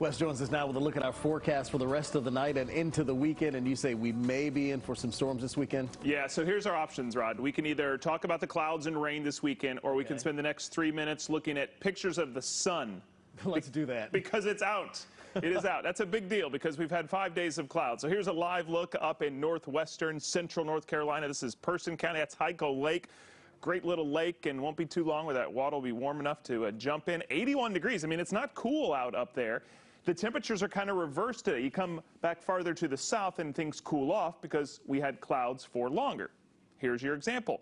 Wes Jones is now with a look at our forecast for the rest of the night and into the weekend. And you say we may be in for some storms this weekend? Yeah, so here's our options, Rod. We can either talk about the clouds and rain this weekend, or we okay. can spend the next three minutes looking at pictures of the sun. Let's do that. Because it's out. It is out. That's a big deal because we've had five days of clouds. So here's a live look up in northwestern central North Carolina. This is Person County. That's Hyco Lake great little lake and won't be too long where that water will be warm enough to uh, jump in. 81 degrees. I mean, it's not cool out up there. The temperatures are kind of reversed today. You come back farther to the south and things cool off because we had clouds for longer. Here's your example.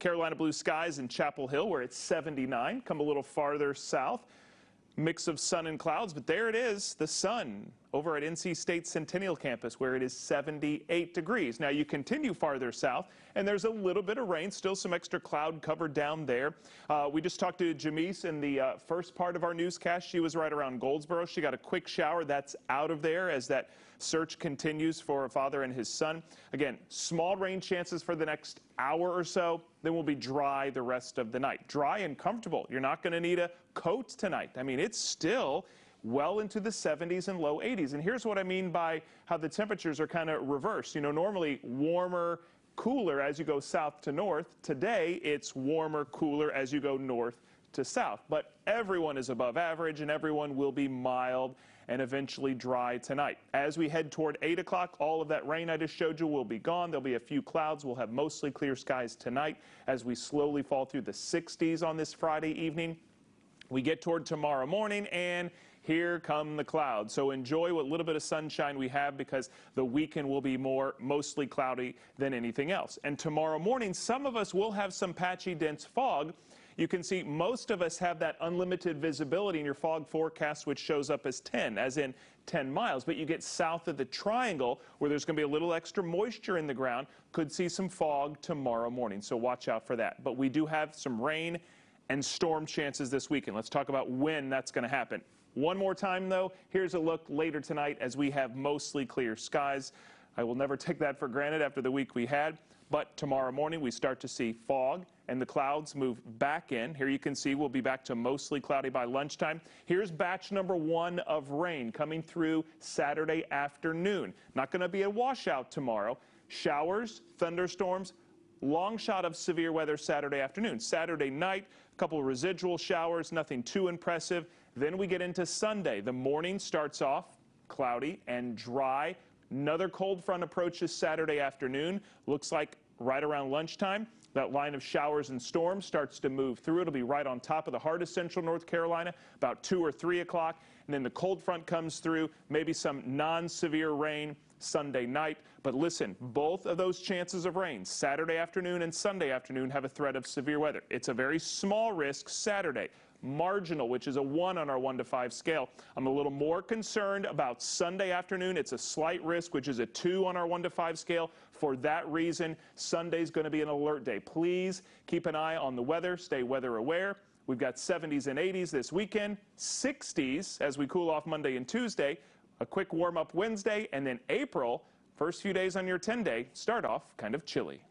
Carolina blue skies in Chapel Hill where it's 79. Come a little farther south mix of sun and clouds, but there it is, the sun over at NC State Centennial Campus where it is 78 degrees. Now you continue farther south and there's a little bit of rain, still some extra cloud cover down there. Uh, we just talked to Jamise in the uh, first part of our newscast. She was right around Goldsboro. She got a quick shower. That's out of there as that search continues for a father and his son. Again, small rain chances for the next hour or so. Then we'll be dry the rest of the night. Dry and comfortable. You're not going to need a coat tonight. I mean, it's still well into the 70s and low 80s. And here's what I mean by how the temperatures are kind of reversed. You know, normally warmer, cooler as you go south to north. Today, it's warmer, cooler as you go north to south. But everyone is above average and everyone will be mild and eventually dry tonight. As we head toward 8 o'clock, all of that rain I just showed you will be gone. There'll be a few clouds. We'll have mostly clear skies tonight as we slowly fall through the 60s on this Friday evening. We get toward tomorrow morning and here come the clouds. So enjoy what little bit of sunshine we have because the weekend will be more mostly cloudy than anything else. And tomorrow morning, some of us will have some patchy dense fog you can see most of us have that unlimited visibility in your fog forecast, which shows up as 10, as in 10 miles. But you get south of the triangle, where there's going to be a little extra moisture in the ground, could see some fog tomorrow morning. So watch out for that. But we do have some rain and storm chances this weekend. Let's talk about when that's going to happen. One more time, though, here's a look later tonight as we have mostly clear skies. I will never take that for granted after the week we had. But tomorrow morning, we start to see fog and the clouds move back in. Here you can see we'll be back to mostly cloudy by lunchtime. Here's batch number one of rain coming through Saturday afternoon. Not going to be a washout tomorrow. Showers, thunderstorms, long shot of severe weather Saturday afternoon. Saturday night, a couple residual showers, nothing too impressive. Then we get into Sunday. The morning starts off cloudy and dry. Another cold front approaches Saturday afternoon. Looks like right around lunchtime. That line of showers and storms starts to move through. It'll be right on top of the heart of central North Carolina, about 2 or 3 o'clock. And then the cold front comes through, maybe some non-severe rain Sunday night. But listen, both of those chances of rain, Saturday afternoon and Sunday afternoon, have a threat of severe weather. It's a very small risk Saturday marginal, which is a 1 on our 1 to 5 scale. I'm a little more concerned about Sunday afternoon. It's a slight risk, which is a 2 on our 1 to 5 scale. For that reason, Sunday's going to be an alert day. Please keep an eye on the weather. Stay weather aware. We've got 70s and 80s this weekend, 60s as we cool off Monday and Tuesday, a quick warm up Wednesday, and then April, first few days on your 10 day, start off kind of chilly.